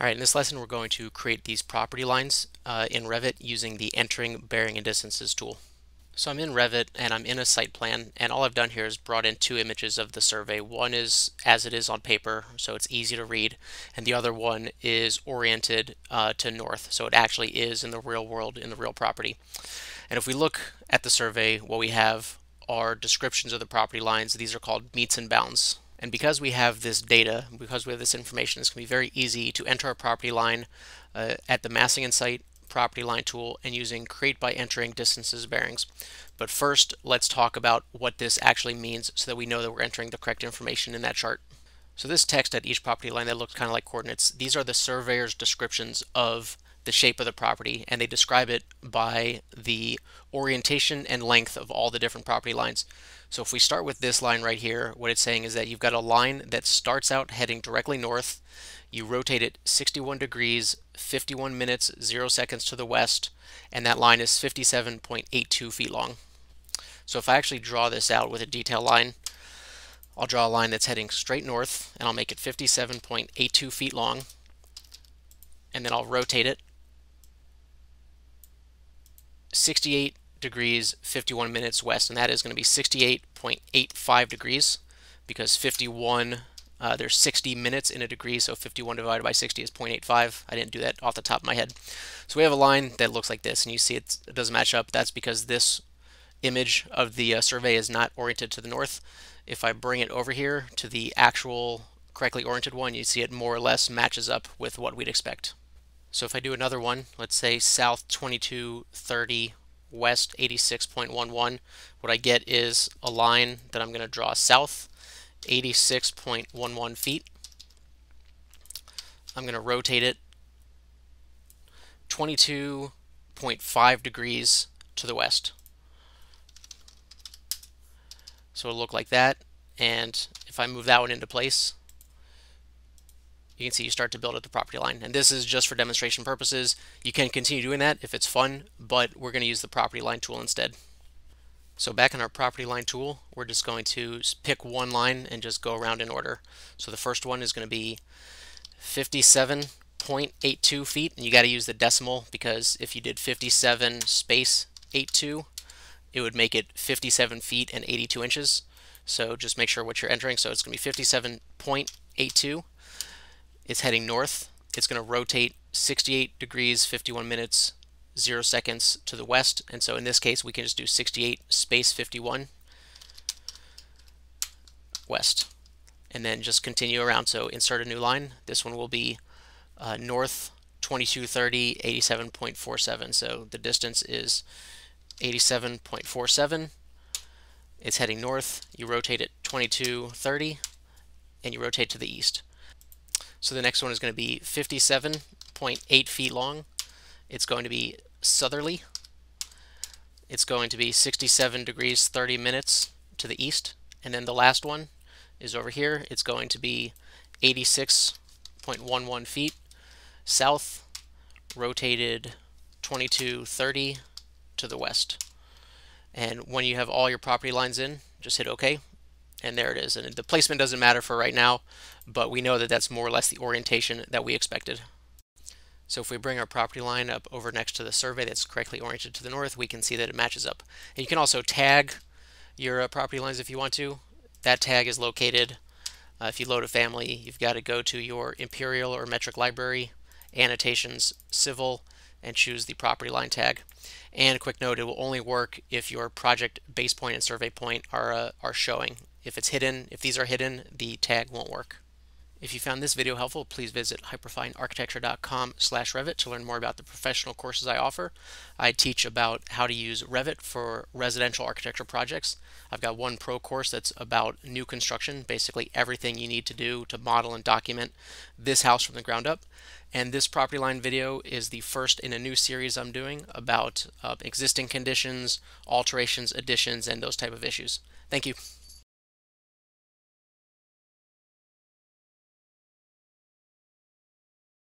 All right, in this lesson we're going to create these property lines uh, in Revit using the entering bearing and distances tool. So I'm in Revit and I'm in a site plan and all I've done here is brought in two images of the survey. One is as it is on paper so it's easy to read and the other one is oriented uh, to north so it actually is in the real world in the real property. And if we look at the survey what we have are descriptions of the property lines. These are called metes and bounds. And because we have this data, because we have this information, it's going to be very easy to enter a property line uh, at the Massing and Site property line tool and using create by entering distances bearings. But first, let's talk about what this actually means so that we know that we're entering the correct information in that chart. So this text at each property line that looks kind of like coordinates, these are the surveyor's descriptions of the shape of the property and they describe it by the orientation and length of all the different property lines. So if we start with this line right here, what it's saying is that you've got a line that starts out heading directly north, you rotate it 61 degrees, 51 minutes, 0 seconds to the west, and that line is 57.82 feet long. So if I actually draw this out with a detail line, I'll draw a line that's heading straight north, and I'll make it 57.82 feet long, and then I'll rotate it 68 degrees 51 minutes west and that is going to be 68.85 degrees because 51 uh, there's 60 minutes in a degree so 51 divided by 60 is 0.85 I didn't do that off the top of my head. So we have a line that looks like this and you see it doesn't match up. That's because this image of the uh, survey is not oriented to the north. If I bring it over here to the actual correctly oriented one you see it more or less matches up with what we'd expect so if I do another one, let's say south 2230, west 86.11, what I get is a line that I'm going to draw south 86.11 feet. I'm going to rotate it 22.5 degrees to the west. So it'll look like that. And if I move that one into place, you can see you start to build at the property line. And this is just for demonstration purposes. You can continue doing that if it's fun, but we're going to use the property line tool instead. So back in our property line tool, we're just going to pick one line and just go around in order. So the first one is going to be 57.82 feet, and you got to use the decimal because if you did 57 space 82, it would make it 57 feet and 82 inches. So just make sure what you're entering. So it's going to be 57.82 it's heading north. It's going to rotate 68 degrees, 51 minutes, 0 seconds to the west. And so in this case, we can just do 68 space 51 west. And then just continue around. So insert a new line. This one will be uh, north 2230, 87.47. So the distance is 87.47. It's heading north. You rotate it 2230 and you rotate to the east. So the next one is going to be 57.8 feet long. It's going to be southerly. It's going to be 67 degrees 30 minutes to the east. And then the last one is over here. It's going to be 86.11 feet south, rotated 2230 to the west. And when you have all your property lines in, just hit OK and there it is. And the placement doesn't matter for right now, but we know that that's more or less the orientation that we expected. So if we bring our property line up over next to the survey that's correctly oriented to the north, we can see that it matches up. And you can also tag your uh, property lines if you want to. That tag is located, uh, if you load a family, you've got to go to your Imperial or Metric Library, Annotations, Civil, and choose the property line tag. And a quick note, it will only work if your project base point and survey point are, uh, are showing. If it's hidden, if these are hidden, the tag won't work. If you found this video helpful, please visit hyperfinearchitecture.com slash Revit to learn more about the professional courses I offer. I teach about how to use Revit for residential architecture projects. I've got one pro course that's about new construction, basically everything you need to do to model and document this house from the ground up. And this property line video is the first in a new series I'm doing about uh, existing conditions, alterations, additions, and those type of issues. Thank you.